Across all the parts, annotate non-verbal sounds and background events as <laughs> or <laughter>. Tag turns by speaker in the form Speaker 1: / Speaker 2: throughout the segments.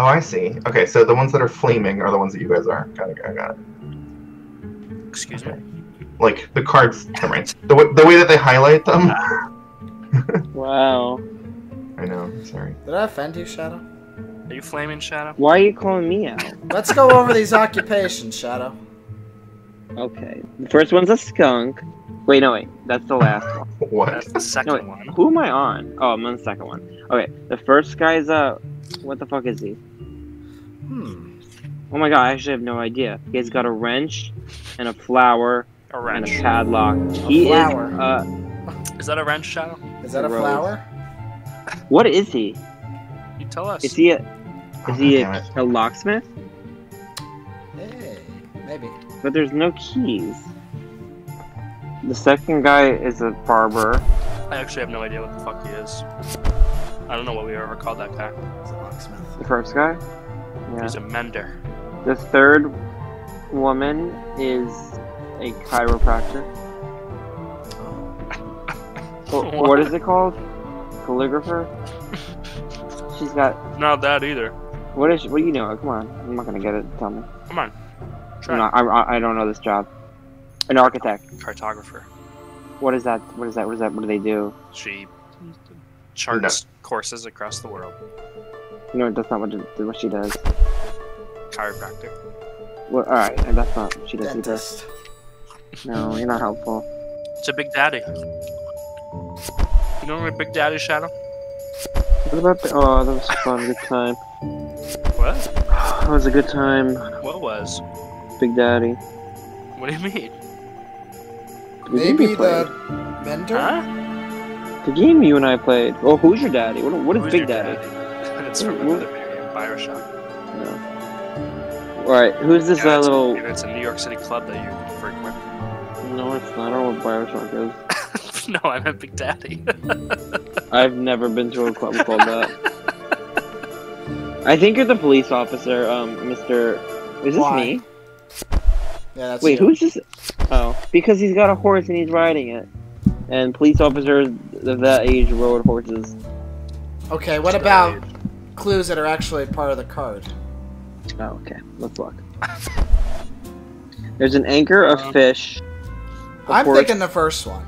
Speaker 1: Oh, I see. Okay, so the ones that are flaming are the ones that you guys are. Got it. Got it. Got it.
Speaker 2: Excuse me.
Speaker 1: Like the cards. Never mind. The, w- the way that they highlight them. <laughs>
Speaker 3: Wow.
Speaker 1: I know. Sorry.
Speaker 4: Did I offend you, Shadow?
Speaker 2: Are you flaming Shadow?
Speaker 3: Why are you calling me out?
Speaker 4: Let's go over these occupations, Shadow.
Speaker 3: Okay. The first one's a skunk. Wait, no, wait. That's the last one. <laughs>
Speaker 1: What?
Speaker 2: That's the second
Speaker 3: No,
Speaker 2: one.
Speaker 3: Who am I on? Oh, I'm on the second one. Okay. The first guy's uh, what the fuck is he?
Speaker 4: Hmm.
Speaker 3: Oh my god, I actually have no idea. He's got a wrench and a flower
Speaker 2: A
Speaker 3: and a padlock. he
Speaker 4: flower.
Speaker 3: is uh,
Speaker 2: Is that a wrench, Shadow?
Speaker 4: Is that a
Speaker 3: Rose.
Speaker 4: flower?
Speaker 3: what is he?
Speaker 2: You tell us.
Speaker 3: Is he a
Speaker 1: Oh,
Speaker 3: is he a, a locksmith?
Speaker 4: Hey, maybe.
Speaker 3: But there's no keys. The second guy is a barber.
Speaker 2: I actually have no idea what the fuck he is. I don't know what we ever called that guy.
Speaker 4: It's a locksmith.
Speaker 3: The first guy. Yeah.
Speaker 2: He's a mender.
Speaker 3: The third woman is a chiropractor.
Speaker 4: Oh. <laughs>
Speaker 3: Wh- what is it called? Calligrapher. <laughs> She's got.
Speaker 2: Not that either.
Speaker 3: What is? What do you know? Come on. I'm not gonna get it. Tell me.
Speaker 2: Come on. Try.
Speaker 3: I'm I, I I don't know this job. An architect.
Speaker 2: Cartographer.
Speaker 3: What is that? What is that? What is that? What do they do?
Speaker 2: She charts courses across the world.
Speaker 3: No, that's not what, it- what she does.
Speaker 2: Chiropractor.
Speaker 3: Well, all right, and that's not what she does either.
Speaker 4: Dentist.
Speaker 3: No, you're not helpful.
Speaker 2: It's a big daddy. You know my big daddy shadow?
Speaker 3: What about? The, oh, that was fun. Good time.
Speaker 2: What?
Speaker 3: That was a good time.
Speaker 2: What was?
Speaker 3: Big Daddy.
Speaker 2: What do you mean?
Speaker 3: The game
Speaker 4: Maybe
Speaker 3: we played.
Speaker 4: the Mender?
Speaker 2: Huh?
Speaker 3: The game you and I played. Oh, who's your daddy? What, what is
Speaker 2: Who's
Speaker 3: Big
Speaker 2: your
Speaker 3: Daddy?
Speaker 2: It's from another video game, Bioshock.
Speaker 3: All right, who's this
Speaker 2: Yeah,
Speaker 3: uh, little?
Speaker 2: and it's a New York City club that you frequent.
Speaker 3: No, it's not. I don't know what Bioshock is. <laughs>
Speaker 2: no, I meant Big Daddy. <laughs>
Speaker 3: I've never been to a club called that. I think you're the police officer, um, Mr. Is this
Speaker 4: Why?
Speaker 3: me?
Speaker 4: Yeah, that's
Speaker 3: Wait,
Speaker 4: you.
Speaker 3: who's this? Oh, because he's got a horse and he's riding it. And police officers of that age rode horses.
Speaker 4: Okay, what about clues that are actually part of the card?
Speaker 3: Oh, okay. Let's look. There's an anchor, a
Speaker 2: Um,
Speaker 3: fish. a
Speaker 4: I'm
Speaker 3: horse.
Speaker 4: thinking the first one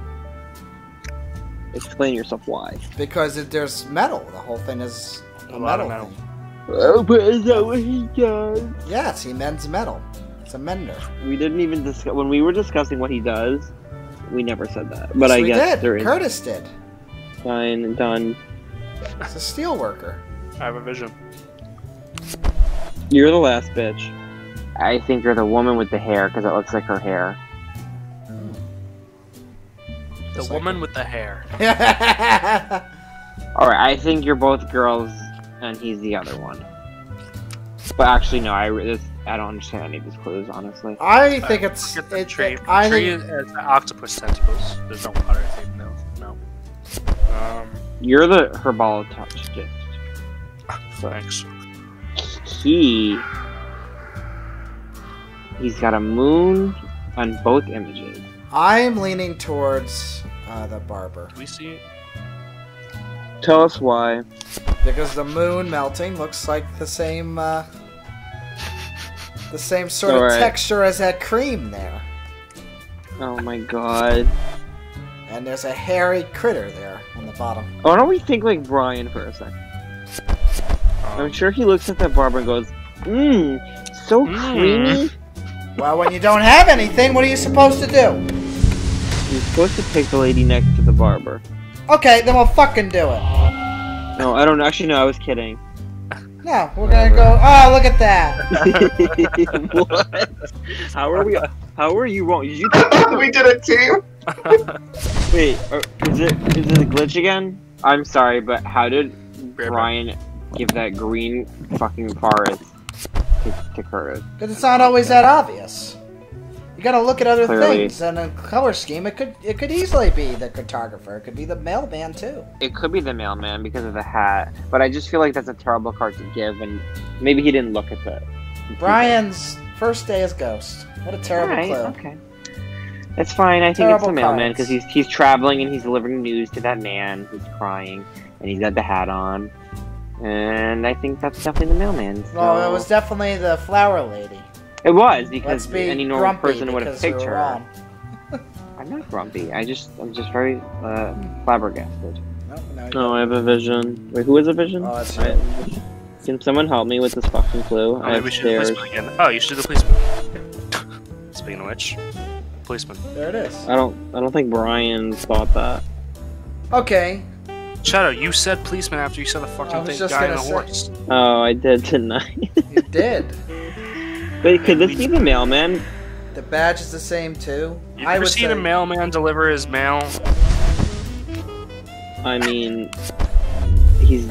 Speaker 3: Explain yourself why.
Speaker 4: because it, there's metal. The whole thing is a,
Speaker 2: A lot of
Speaker 4: metal.
Speaker 2: metal.
Speaker 4: thing.
Speaker 3: Oh, but is that what he does?
Speaker 4: Yes, he mends metal. It's a mender.
Speaker 3: We didn't even discuss when we were discussing what he does. We never said that, but
Speaker 4: Yes,
Speaker 3: I
Speaker 4: we
Speaker 3: guess
Speaker 4: did.
Speaker 3: there is
Speaker 4: Curtis did.
Speaker 3: fine done.
Speaker 4: He's a steel worker.
Speaker 2: I have a vision.
Speaker 3: You're the last bitch. I think you're the woman with the hair because it looks like her hair.
Speaker 2: The
Speaker 4: Just like
Speaker 2: woman with the hair. <laughs>
Speaker 3: All right, I think you're both girls, and he's the other one. But actually, no, I re- this, I don't understand any of these clues, honestly.
Speaker 4: I think it's
Speaker 2: Get the
Speaker 4: it,
Speaker 2: tree.
Speaker 4: it- I
Speaker 2: tree
Speaker 4: think
Speaker 2: is uh, octopus tentacles. There's no water. I think. No. No. Um.
Speaker 3: You're the herbologist.
Speaker 2: Thanks.
Speaker 3: He, he's got a moon on both images.
Speaker 4: I'm leaning towards uh, the barber
Speaker 2: Do we see?
Speaker 3: Tell us why.
Speaker 4: because the moon melting looks like the same uh, the same sort of
Speaker 3: Alright.
Speaker 4: texture as that cream there,
Speaker 3: Oh my god.
Speaker 4: and there's a hairy critter there on the bottom.
Speaker 3: Why don't we think like Brian for a second? I'm sure he looks at that barber and goes, Mmm, so
Speaker 2: Mm.
Speaker 3: creamy.
Speaker 4: Well, when you don't have anything, what are you supposed to do?
Speaker 3: You're supposed to pick the lady next to the barber.
Speaker 4: Okay, then we'll fucking do it.
Speaker 3: No, I don't actually know, I was kidding.
Speaker 4: No, we're gonna go. Oh, look at that. <laughs> <laughs>
Speaker 3: what? How are we how are you wrong? Did you <laughs>
Speaker 1: we did a team.
Speaker 3: wait, is it is it a glitch again? I'm sorry, but how did Brian give that green fucking forest to, to Curtis?
Speaker 4: Because it's not always that obvious. You gotta look at other
Speaker 3: Clearly.
Speaker 4: things. And a color scheme, it could it could easily be the cartographer. It could be the mailman too.
Speaker 3: It could be the mailman because of the hat, but I just feel like that's a terrible card to give, and maybe he didn't look at the.
Speaker 4: Brian's first day as ghost. What a terrible
Speaker 3: Alright,
Speaker 4: clue.
Speaker 3: okay. That's fine. I think it's the mailman because he's he's traveling and he's delivering news to that man who's crying, and he's got the hat on, And I think that's definitely the mailman. So...
Speaker 4: Well, it was definitely the flower lady.
Speaker 3: It was because
Speaker 4: be
Speaker 3: any normal person would have picked her.
Speaker 4: wrong. <laughs>
Speaker 3: I'm not grumpy. I just I'm just very uh, flabbergasted.
Speaker 4: No, no,
Speaker 3: No, I have a vision. Wait, who has a vision?
Speaker 4: Oh, that's
Speaker 3: I have a vision. Can someone help me with this fucking clue?
Speaker 2: Oh,
Speaker 3: I
Speaker 2: maybe
Speaker 3: have
Speaker 2: we should do the
Speaker 3: stairs.
Speaker 2: policeman again. Oh, you should do the policeman. <laughs> Speaking of which, policeman.
Speaker 4: There it is.
Speaker 3: I don't I don't think Brian thought that.
Speaker 4: Okay.
Speaker 2: Shadow, you said policeman after you said the fucking thing
Speaker 4: just
Speaker 2: guy on a horse.
Speaker 3: Oh, I did tonight. <laughs>
Speaker 4: You did.
Speaker 3: Wait, could this be the mailman?
Speaker 4: The badge is the same too.
Speaker 2: You
Speaker 4: I
Speaker 2: ever
Speaker 4: would
Speaker 2: seen
Speaker 4: say,
Speaker 2: a mailman deliver his mail?
Speaker 3: I mean, he's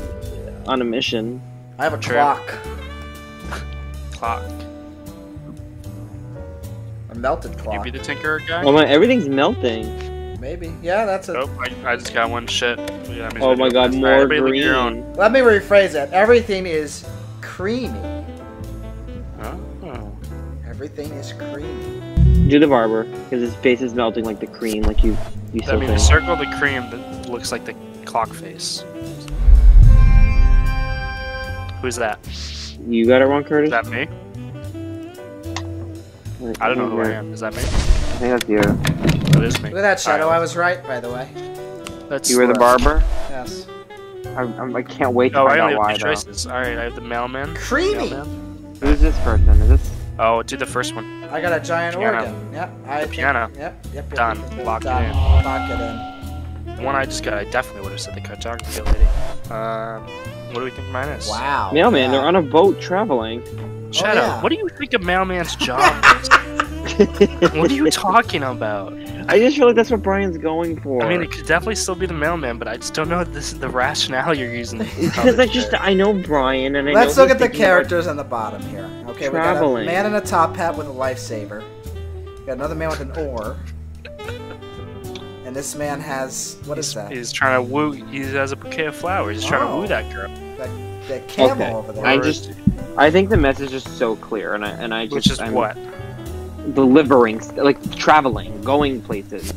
Speaker 3: on a mission.
Speaker 4: I have a
Speaker 2: True.
Speaker 4: clock.
Speaker 2: Clock.
Speaker 4: A melted clock.
Speaker 2: You be the tinkerer guy?
Speaker 3: Oh my, everything's melting.
Speaker 4: Maybe. Yeah, that's a.
Speaker 2: Nope, I, I just got one shit. Yeah,
Speaker 3: Oh my
Speaker 2: doing
Speaker 3: god, more
Speaker 2: Alright, everybody look at your
Speaker 3: green.
Speaker 2: own.
Speaker 4: Let me rephrase that. Everything is creamy.
Speaker 2: Oh.
Speaker 4: Everything is creamy.
Speaker 3: Do the barber, because his face is melting like the cream, like you you
Speaker 2: I mean, the circle the cream that looks like the clock face. Who's that?
Speaker 3: You got it wrong, Curtis.
Speaker 2: that me? I don't know who I am. Is that me?
Speaker 3: I think that's you.
Speaker 2: That is me.
Speaker 4: Look at that shadow.
Speaker 2: Alright.
Speaker 4: I was right, by the way.
Speaker 2: That's
Speaker 3: You were the barber.
Speaker 4: Yes.
Speaker 3: I, I'm- I can't wait to
Speaker 2: Oh, I
Speaker 3: find
Speaker 2: only
Speaker 3: out
Speaker 2: have
Speaker 3: why
Speaker 2: two
Speaker 3: though.
Speaker 2: choices. Alright, I have the mailman.
Speaker 4: Creamy.
Speaker 2: Mailman.
Speaker 3: Who's this person? Is this?
Speaker 2: Oh, do the first one.
Speaker 4: I got a giant
Speaker 2: Piano.
Speaker 4: organ. Yep. I think-
Speaker 2: piano.
Speaker 4: Yep. Yep. yep,
Speaker 2: Done.
Speaker 4: yep, yep,
Speaker 2: Lock it in.
Speaker 4: Lock it in.
Speaker 2: The one I just got, I definitely would have said the cartography lady. Um, what do we think mine is?
Speaker 4: Wow.
Speaker 3: Mailman,
Speaker 4: Yeah.
Speaker 3: they're on a boat traveling.
Speaker 2: Shadow,
Speaker 4: yeah.
Speaker 2: what do you think a mailman's job is? <laughs> <laughs> what are you <laughs> talking about?
Speaker 3: I just feel like that's what Brian's going for.
Speaker 2: I mean, it could definitely still be the mailman, but I just don't know if this is the rationale you're using.
Speaker 3: because I just I know Brian and I
Speaker 4: Let's
Speaker 3: know
Speaker 4: look at the characters on the bottom here. Okay, we got a man in a top hat with a lifesaver. We got another man with an oar. And this man has what is
Speaker 2: he's,
Speaker 4: that?
Speaker 2: he's trying to woo. He has a bouquet of flowers. He's trying to
Speaker 4: Oh.
Speaker 2: woo that girl,
Speaker 4: That camel
Speaker 3: Okay.
Speaker 4: over there.
Speaker 3: I just I think the message is so clear, and I and I just
Speaker 2: which is
Speaker 3: I'm
Speaker 2: what?
Speaker 3: Delivering, like traveling, going places.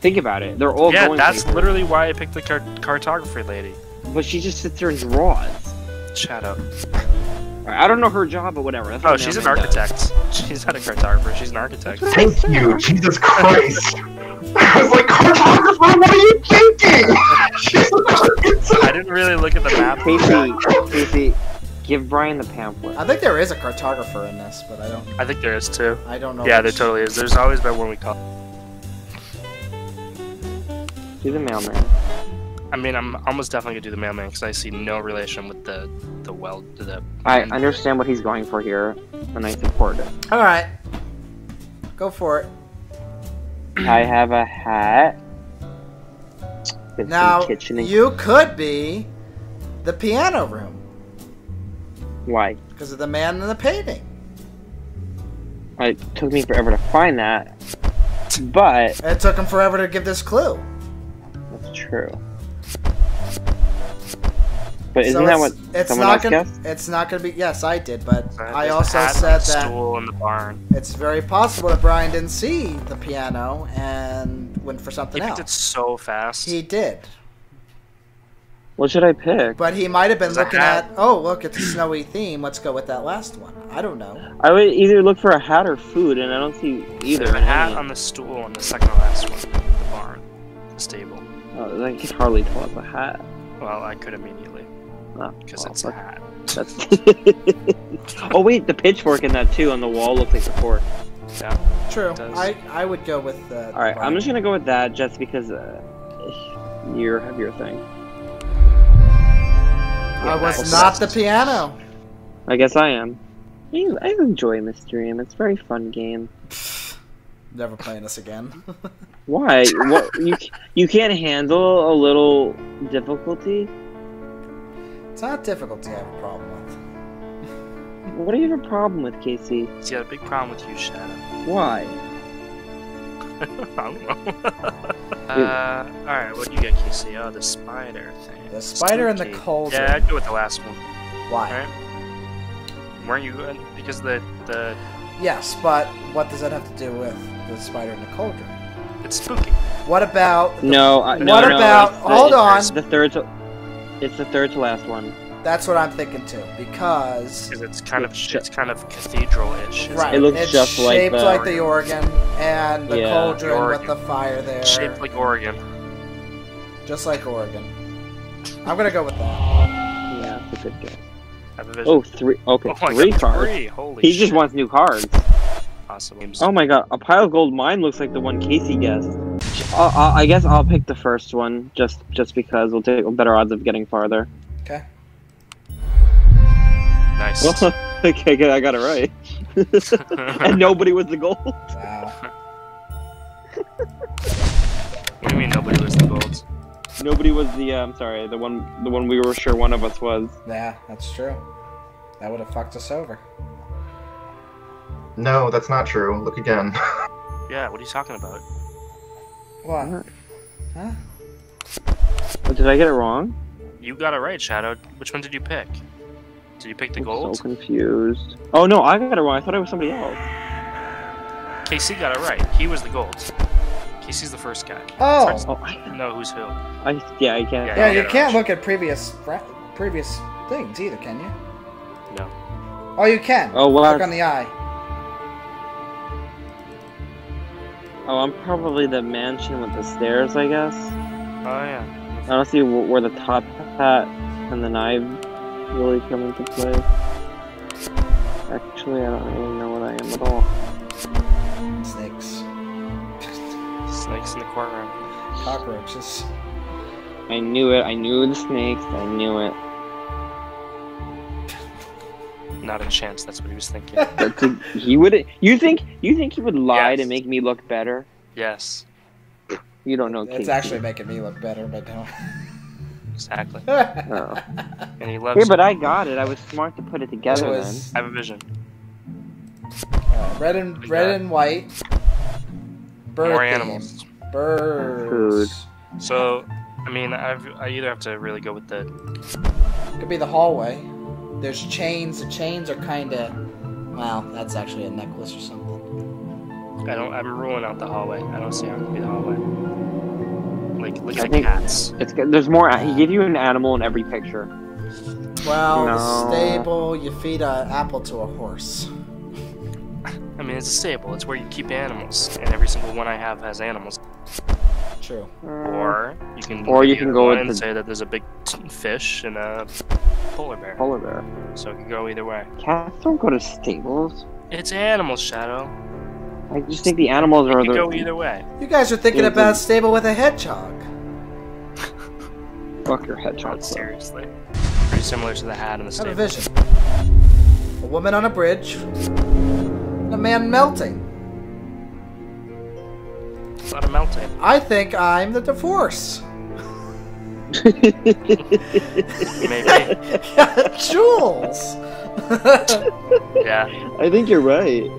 Speaker 3: Think about it. They're all
Speaker 2: yeah,
Speaker 3: going
Speaker 2: that's
Speaker 3: places.
Speaker 2: literally why I picked the car- cartography lady.
Speaker 3: But she just sits there and draws.
Speaker 2: Shut up.
Speaker 3: I don't know her job, but whatever. That's
Speaker 2: Oh,
Speaker 3: what
Speaker 2: she's an
Speaker 3: mailman does.
Speaker 2: architect. She's not a cartographer. She's an architect.
Speaker 1: Thank you, Jesus Christ. I was like, cartographer, what are you thinking? <laughs> She's an architect.
Speaker 2: I didn't really look at the map.
Speaker 3: KC, KC, give Brian the pamphlet.
Speaker 4: I think there is a cartographer in this, but I don't.
Speaker 2: I think there is too.
Speaker 4: I don't know.
Speaker 2: Yeah, there totally is. There's always been one we call.
Speaker 3: Do the mailman.
Speaker 2: I mean, I'm almost definitely gonna do the mailman because I see no relation with the the well the.
Speaker 3: I understand what he's going for here, and I support it.
Speaker 4: All right. Go for it.
Speaker 3: I have a hat. With
Speaker 4: Now
Speaker 3: kitchen and
Speaker 4: you could be the piano room
Speaker 3: why?
Speaker 4: because of the man in the painting.
Speaker 3: It took me forever to find that, but
Speaker 4: It took him forever to give this clue.
Speaker 3: that's true. But isn't
Speaker 4: so
Speaker 3: that
Speaker 4: it's,
Speaker 3: what
Speaker 4: it's
Speaker 3: someone
Speaker 4: not
Speaker 3: else
Speaker 4: gonna,
Speaker 3: guessed?
Speaker 4: It's not gonna be. Yes, I did, but
Speaker 2: There's
Speaker 4: I
Speaker 2: a
Speaker 4: also said
Speaker 2: a
Speaker 4: that
Speaker 2: stool in the barn.
Speaker 4: it's very possible that Brian didn't see the piano and went for
Speaker 2: He
Speaker 4: something
Speaker 2: picked it
Speaker 4: else.
Speaker 2: so fast.
Speaker 4: He did,
Speaker 3: What should I pick?
Speaker 4: but he might have been
Speaker 2: There's
Speaker 4: looking at. Oh, look, it's a snowy theme. Let's go with that last one. I don't know.
Speaker 3: I would either look for a hat or food, and I don't see either.
Speaker 2: There's a hat
Speaker 3: any.
Speaker 2: on the stool on the second last one. The barn, the stable.
Speaker 3: Oh, I can hardly tell it's a hat.
Speaker 2: Well, I could immediately
Speaker 3: Oh,
Speaker 2: because
Speaker 3: well,
Speaker 2: it's a hat.
Speaker 3: That's. <laughs> oh wait, the pitchfork in that too on the wall looks like the fork.
Speaker 2: Yeah. True.
Speaker 4: I I would go with. Uh,
Speaker 3: All right, I'm just gonna go with that just because uh, you have your thing.
Speaker 4: I was not the piano.
Speaker 3: I guess I am. I I enjoy Mysterium. It's a very fun game. <sighs>
Speaker 4: Never playing this again. <laughs>
Speaker 3: Why? what you you can't handle a little difficulty?
Speaker 4: it's not difficult to have a problem with.
Speaker 3: What do you have a problem with, KC?
Speaker 2: He's got a big problem with you, Shadow.
Speaker 3: Why?
Speaker 2: I don't know. uh, all right, what do you get, KC? Oh, the spider thing.
Speaker 4: The spider in the
Speaker 2: Spooky.
Speaker 4: cauldron.
Speaker 2: Yeah, I'd go with the last one.
Speaker 4: Why?
Speaker 2: Right? Weren't you? uh, Because the the
Speaker 4: Yes, but what does that have to do with the spider in the cauldron?
Speaker 2: it's spooky.
Speaker 4: What about?
Speaker 3: No, I, no,
Speaker 4: what
Speaker 3: no,
Speaker 4: about?
Speaker 3: the-
Speaker 4: hold on.
Speaker 3: The third. It's the third to last one.
Speaker 4: That's what I'm thinking too, because
Speaker 2: Because it's kind of
Speaker 3: It's
Speaker 2: kind of cathedral-ish.
Speaker 4: right,
Speaker 3: It looks
Speaker 4: it's
Speaker 3: just like
Speaker 4: shaped
Speaker 3: the-
Speaker 4: like the organ and the
Speaker 3: Yeah.
Speaker 4: cauldron
Speaker 2: The
Speaker 4: with the fire there.
Speaker 2: Shaped like Oregon.
Speaker 4: just like Oregon. I'm gonna go with that.
Speaker 3: Yeah, that's a good guess.
Speaker 2: I have a vision.
Speaker 3: Oh, three. Okay,
Speaker 2: Oh, I
Speaker 3: three cards.
Speaker 2: Three. Holy
Speaker 3: He
Speaker 2: shit.
Speaker 3: just wants new cards.
Speaker 2: Possible.
Speaker 3: Oh my god, a pile of gold mine looks like the one KC guessed. I'll, I'll, uh, uh, I guess I'll pick the first one just just because we'll take better odds of getting farther.
Speaker 4: Okay.
Speaker 2: Nice. <laughs>
Speaker 3: okay, good, I got it right. <laughs> and nobody was the gold.
Speaker 4: Wow.
Speaker 2: What do you mean nobody was the gold?
Speaker 3: Nobody was the. Uh, I'm sorry, the one the one we were sure one of us was.
Speaker 4: Yeah, that's true. That would have fucked us over.
Speaker 1: No, that's not true. Look again. <laughs>
Speaker 2: Yeah, what are you talking about?
Speaker 4: What? Huh?
Speaker 3: Oh, Did I get it wrong?
Speaker 2: You got it right, Shadow. Which one did you pick? Did you pick the
Speaker 3: I'm
Speaker 2: gold?
Speaker 3: so confused. Oh no, I got it wrong. I thought it was somebody else.
Speaker 2: KC got it right. He was the gold. KC's the first guy.
Speaker 4: Oh!
Speaker 2: It's
Speaker 3: Oh,
Speaker 2: hard
Speaker 3: I,
Speaker 2: to know who's who.
Speaker 3: I yeah, I can't.
Speaker 2: Yeah,
Speaker 4: Yeah,
Speaker 2: you
Speaker 4: you can't
Speaker 2: right.
Speaker 4: look at previous previous things either, can you?
Speaker 2: No.
Speaker 4: Oh, you can.
Speaker 3: Oh well.
Speaker 4: Look on the eye.
Speaker 3: Oh, I'm probably the mansion with the stairs, I guess.
Speaker 2: Oh yeah.
Speaker 3: I don't see where the top hat and the knife really come into play. Actually, I don't really know what I am at all.
Speaker 4: Snakes.
Speaker 2: Snakes in the courtroom.
Speaker 4: Cockroaches.
Speaker 3: I knew it. I knew the snakes. I knew it.
Speaker 2: Not a chance. That's what he was thinking. <laughs>
Speaker 3: That's a, he would. You think? You think he would lie to make me look better?
Speaker 2: yes.
Speaker 3: You don't know.
Speaker 4: It's
Speaker 3: KC.
Speaker 4: actually making me look better, but no. <laughs>
Speaker 2: Exactly.
Speaker 3: No. <laughs>
Speaker 2: And he loves.
Speaker 3: Yeah, but I got it. I was smart to put it together.
Speaker 4: It was-
Speaker 2: I have a vision.
Speaker 4: Uh, red and red
Speaker 2: got-
Speaker 4: and white. Bird
Speaker 2: More
Speaker 4: theme.
Speaker 2: animals.
Speaker 4: Birds.
Speaker 2: So, I mean, I've, I either have to really go with the.
Speaker 4: Could be the hallway. There's chains. The chains are kind of. Well, that's actually a necklace or something.
Speaker 2: I don't. I'm ruling out the hallway. I don't see how it could be the hallway. Like, look
Speaker 3: I
Speaker 2: at the
Speaker 3: think-
Speaker 2: cats.
Speaker 3: It's good- there's more. He gave you an animal in every picture.
Speaker 4: Well,
Speaker 3: No.
Speaker 4: stable. You feed an apple to a horse.
Speaker 2: I mean, it's a stable. It's where you keep animals, and every single one I have has animals.
Speaker 4: True. Mm.
Speaker 2: Or you can.
Speaker 3: Or you can go
Speaker 2: one and
Speaker 3: the-
Speaker 2: say that there's a big fish and a polar bear.
Speaker 3: polar bear.
Speaker 2: So it can go either way.
Speaker 3: Cats don't go to stables.
Speaker 2: It's animals, Shadow.
Speaker 3: I just think the animals
Speaker 2: It
Speaker 3: are
Speaker 2: can
Speaker 3: the.
Speaker 2: go either way.
Speaker 4: You guys are thinking
Speaker 3: Yeah,
Speaker 4: about
Speaker 3: the-
Speaker 4: stable with a hedgehog.
Speaker 3: Fuck your hedgehog.
Speaker 2: Not seriously. Pretty similar to the hat in the
Speaker 4: I have a vision. A woman on a bridge. and A man melting.
Speaker 2: A lot of melting.
Speaker 4: I think I'm the divorce. <laughs>
Speaker 2: Maybe. <laughs>
Speaker 4: Jules. <laughs>
Speaker 2: yeah,
Speaker 3: I think you're right.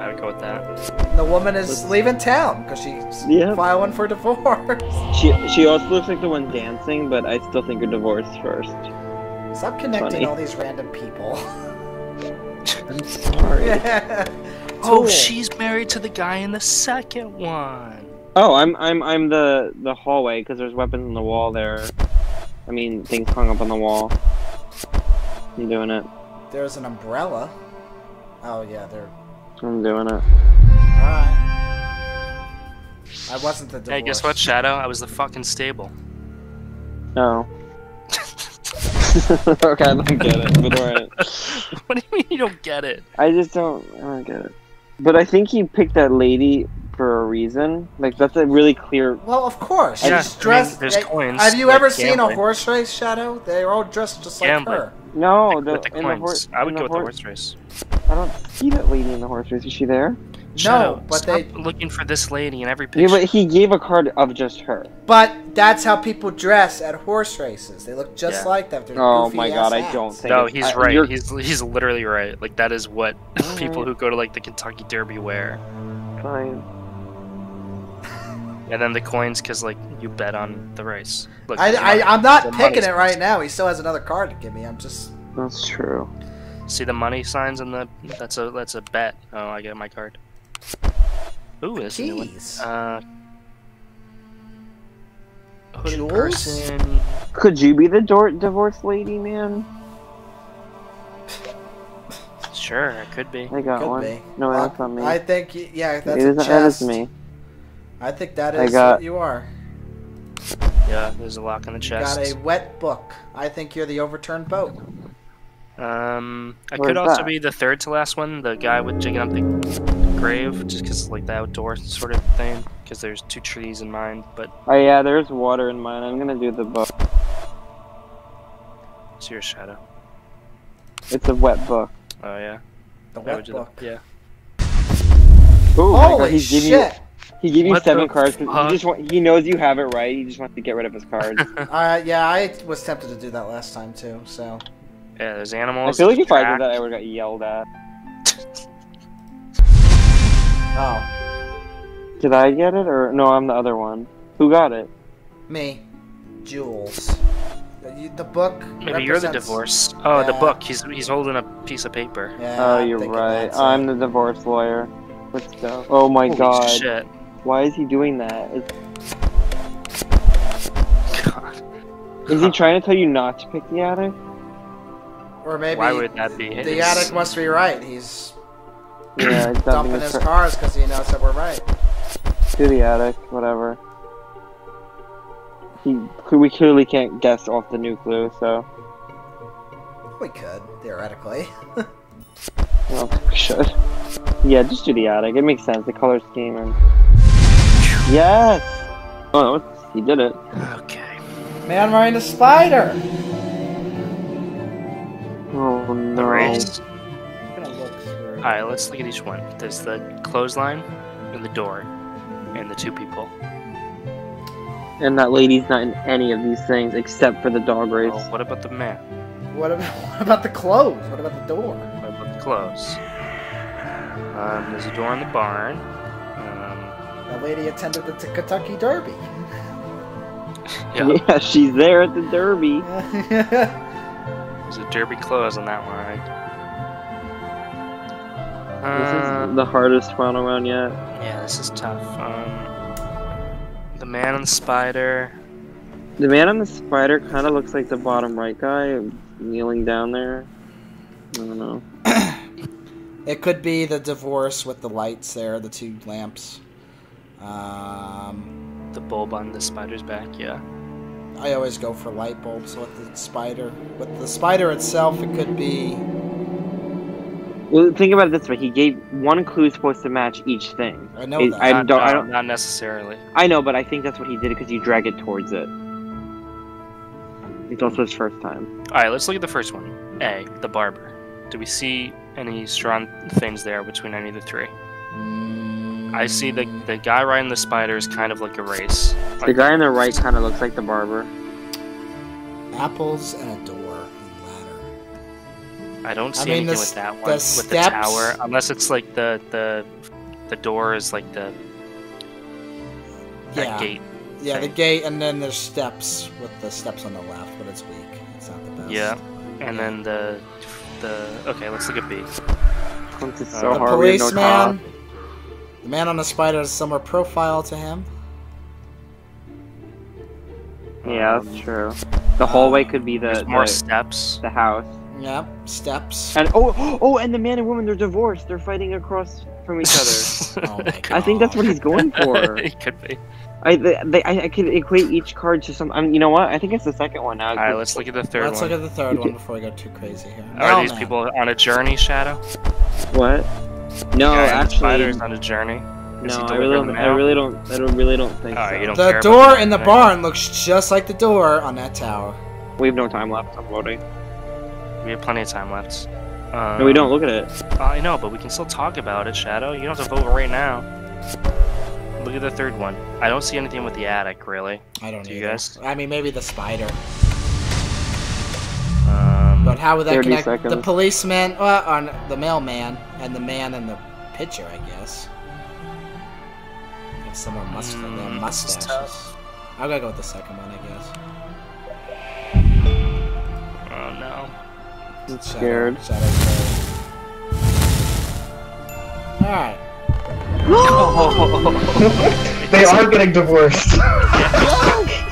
Speaker 2: I would go with that.
Speaker 4: the woman is leaving town because she's
Speaker 3: Yeah.
Speaker 4: filing for divorce.
Speaker 3: She she also looks like the one dancing, but I still think her divorce first.
Speaker 4: Stop connecting
Speaker 3: Funny.
Speaker 4: all these random people.
Speaker 3: I'm sorry.
Speaker 4: yeah. <laughs>
Speaker 2: Oh,
Speaker 4: Tool.
Speaker 2: she's married to the guy in the second one.
Speaker 3: Oh, I'm I'm I'm the the hallway because there's weapons on the wall there. I mean, things hung up on the wall. I'm doing it.
Speaker 4: There's an umbrella. Oh yeah, there.
Speaker 3: I'm doing it.
Speaker 4: Alright. I wasn't the divorce.
Speaker 2: Hey, guess what, Shadow? I was the fucking stable.
Speaker 3: No. <laughs> okay, I don't get it, but alright. <laughs>
Speaker 2: what do you mean you don't get it?
Speaker 3: I just don't. I don't get it. But I think he picked that lady for a reason. Like that's a really clear.
Speaker 4: Well, of course.
Speaker 2: Yeah,
Speaker 4: She's
Speaker 2: I mean,
Speaker 4: dressed.
Speaker 2: there's
Speaker 4: like-
Speaker 2: coins,
Speaker 4: have you
Speaker 2: like
Speaker 4: ever seen a horse race, Shadow? They're all dressed just like
Speaker 2: Gambling.
Speaker 4: her.
Speaker 3: No, the,
Speaker 2: with the
Speaker 3: in the
Speaker 2: coins.
Speaker 3: horse.
Speaker 2: I would go with
Speaker 3: the
Speaker 2: the
Speaker 3: horse.
Speaker 2: horse race.
Speaker 3: I don't see that lady in the horse race. Is she there?
Speaker 2: Shadow,
Speaker 4: no, but
Speaker 2: stop
Speaker 4: they.
Speaker 2: looking for this lady in every
Speaker 3: Yeah,
Speaker 2: picture.
Speaker 3: but he gave a card of just her.
Speaker 4: But that's how people dress at horse races. They look just
Speaker 2: Yeah.
Speaker 4: like that. They're
Speaker 3: Oh my
Speaker 4: ass
Speaker 3: god, I don't think.
Speaker 2: no,
Speaker 3: it's-
Speaker 2: he's
Speaker 3: I-
Speaker 2: right.
Speaker 3: you're-
Speaker 2: He's he's literally right. Like that is what <laughs> people who go to like the Kentucky Derby wear.
Speaker 3: Fine.
Speaker 2: And then the coins, because like you bet on the race. Look,
Speaker 4: I, I I'm not picking it right now. He still has another card to give me. I'm just.
Speaker 3: That's true.
Speaker 2: See the money signs in the. That's a that's a bet. Oh, I get my card. Ooh, that's a new one. Uh, hooded person.
Speaker 3: Could you be the divorce lady, man?
Speaker 2: Sure, it could be.
Speaker 3: I got
Speaker 4: Could
Speaker 3: one.
Speaker 4: be.
Speaker 3: No,
Speaker 4: Uh,
Speaker 3: that's not me.
Speaker 4: I think, yeah, that's
Speaker 3: it
Speaker 4: a
Speaker 3: is,
Speaker 4: chest.
Speaker 3: is me.
Speaker 4: I think that is I
Speaker 3: got-
Speaker 4: what you are.
Speaker 2: Yeah, there's a lock in the
Speaker 4: You
Speaker 2: chest.
Speaker 4: got a wet book. I think you're the overturned boat.
Speaker 2: Um, I
Speaker 3: Where's
Speaker 2: could also
Speaker 3: that?
Speaker 2: be the third to last one, the guy with digging up the grave, just because like the outdoor sort of thing. Because there's two trees in mine, but
Speaker 3: Oh yeah, there's water in mine. I'm gonna do the book.
Speaker 2: it's your shadow.
Speaker 3: It's a wet book.
Speaker 2: Oh yeah.
Speaker 4: The wet
Speaker 2: would
Speaker 4: book.
Speaker 2: that. Yeah.
Speaker 3: Oh my god,
Speaker 4: Holy
Speaker 3: he's giving
Speaker 4: shit!
Speaker 3: you he gave you
Speaker 2: What
Speaker 3: seven
Speaker 2: the
Speaker 3: cards. 'cause
Speaker 2: fuck?
Speaker 3: He just want, he knows you have it right. He just wants to get rid of his cards. <laughs>
Speaker 4: Uh, yeah, I was tempted to do that last time too. So
Speaker 2: Yeah, there's animals.
Speaker 3: I feel like
Speaker 2: there's
Speaker 3: if I did that, I would have got yelled at. <laughs>
Speaker 4: oh,
Speaker 3: Did I get it or no? I'm the other one. Who got it?
Speaker 4: me, Jules. The, the book.
Speaker 2: Maybe you're the divorce. Oh, the book. He's he's holding a piece of paper.
Speaker 4: Yeah,
Speaker 3: oh, you're right. I'm the divorce lawyer. Let's go. Oh my
Speaker 2: Holy
Speaker 3: god.
Speaker 2: shit.
Speaker 3: Why is he doing that? Is,
Speaker 2: God.
Speaker 3: is he <laughs> trying to tell you not to pick the attic?
Speaker 4: Or maybe
Speaker 2: Why would that be
Speaker 4: the
Speaker 2: his?
Speaker 4: attic must be right. He's
Speaker 3: Yeah, <clears throat> it's
Speaker 4: dumping
Speaker 3: dumping
Speaker 4: his
Speaker 3: his
Speaker 4: cars because he knows that we're right.
Speaker 3: to the attic, whatever. He, we clearly can't guess off the new clue, so
Speaker 4: We could theoretically. <laughs>
Speaker 3: well, we should. Yeah, just do the attic. It makes sense. The color scheme and yes. Oh, he did it.
Speaker 2: Okay.
Speaker 4: Man riding a spider.
Speaker 2: The
Speaker 3: no.
Speaker 2: race.
Speaker 4: I'm gonna look through.
Speaker 2: Alright, let's look at each one. There's the clothesline, and the door, and the two people.
Speaker 3: And that lady's not in any of these things except for the dog race.
Speaker 2: Oh, what about the man?
Speaker 4: What about <laughs> what about the clothes? What about the door?
Speaker 2: What about the clothes? Um, there's a door in the barn. Um,
Speaker 4: That lady attended the t- Kentucky Derby. <laughs> <laughs>
Speaker 2: yeah,
Speaker 3: Yeah, she's there at the Derby.
Speaker 2: there's a derby clothes on that line.
Speaker 3: This is the hardest final round yet.
Speaker 2: yeah, this is tough. Um, the man and the spider.
Speaker 3: The man on the spider kind of looks like the bottom right guy, kneeling down there. I don't know. <clears throat>
Speaker 4: it could be the divorce with the lights there, the two lamps. Um,
Speaker 2: The bulb on the spider's back, yeah.
Speaker 4: I always go for light bulbs with the spider. With the spider itself, it could be.
Speaker 3: Well, think about it this way: he gave one clue supposed to match each thing.
Speaker 4: I know
Speaker 3: It-
Speaker 4: that.
Speaker 3: I
Speaker 2: Not,
Speaker 3: don't. I don't.
Speaker 2: Not necessarily.
Speaker 3: I know, but I think that's what he did because you drag it towards it. It's also his first time.
Speaker 2: Alright, let's look at the first one. A, the barber. Do we see any strong things there between any of the three? I see the the guy riding the spider is kind of like a race.
Speaker 3: The
Speaker 2: Like,
Speaker 3: guy on the right kind of looks like the barber.
Speaker 4: apples and a door and ladder.
Speaker 2: I don't
Speaker 4: I
Speaker 2: see
Speaker 4: mean,
Speaker 2: anything
Speaker 4: the
Speaker 2: with
Speaker 4: s-
Speaker 2: that
Speaker 4: the
Speaker 2: one with
Speaker 4: steps-
Speaker 2: the tower, unless it's like the the the door is like the
Speaker 4: Yeah,
Speaker 2: gate.
Speaker 4: yeah, the gate, and then there's steps with the steps on the left, but it's weak. It's not the best.
Speaker 2: Yeah, and then the the okay. Let's look at B.
Speaker 3: This is
Speaker 2: Uh,
Speaker 3: so
Speaker 4: the
Speaker 3: hard. we no
Speaker 4: policeman. the man on the spider has a similar profile to him.
Speaker 3: Yeah,
Speaker 2: Um,
Speaker 3: that's true. The hallway could be the
Speaker 2: There's more steps.
Speaker 3: the house.
Speaker 4: Yep, steps.
Speaker 3: And oh, <gasps> oh, and the man and woman they're divorced. They're fighting across from each other. <laughs>
Speaker 4: Oh my god.
Speaker 3: I think that's what he's going for. <laughs>
Speaker 2: it could be.
Speaker 3: I they, they, I, I could equate each card to some. I mean, you know what? I think it's the second one now.
Speaker 2: All right, let's look at the 3rd
Speaker 4: Let's
Speaker 2: one.
Speaker 4: look at the third <laughs> one before we go too crazy here.
Speaker 2: Are these
Speaker 4: Mailman.
Speaker 2: people on a journey, Shadow?
Speaker 3: What? No,
Speaker 2: Guy on the
Speaker 3: actually,
Speaker 2: spider's on a journey. Is
Speaker 3: no. I really, don't, I really don't. I don't, really don't think
Speaker 2: Oh,
Speaker 3: so.
Speaker 2: don't
Speaker 4: The door in the
Speaker 2: that.
Speaker 4: barn looks just like the door on that tower.
Speaker 3: We have no time left. I'm loading.
Speaker 2: We have plenty of time left. Um,
Speaker 3: No, we don't. Look at it.
Speaker 2: I know, but we can still talk about it, Shadow. You don't have to vote right now. Look at the third one. I don't see anything with the attic, really.
Speaker 4: I don't
Speaker 2: Do
Speaker 4: know.
Speaker 2: you guys?
Speaker 4: I mean, maybe the spider.
Speaker 2: Um,
Speaker 4: But how would that
Speaker 3: 30
Speaker 4: connect the policeman, well, on the mailman, and the man in the picture? I guess. Have similar must- they have
Speaker 2: Mm, this
Speaker 4: mustaches.
Speaker 2: tough.
Speaker 4: I'm gonna go with the second one, I guess.
Speaker 2: oh no.
Speaker 3: I'm
Speaker 4: Shadow-
Speaker 3: scared.
Speaker 4: Shadow All right.
Speaker 1: They are getting divorced. <laughs> <laughs>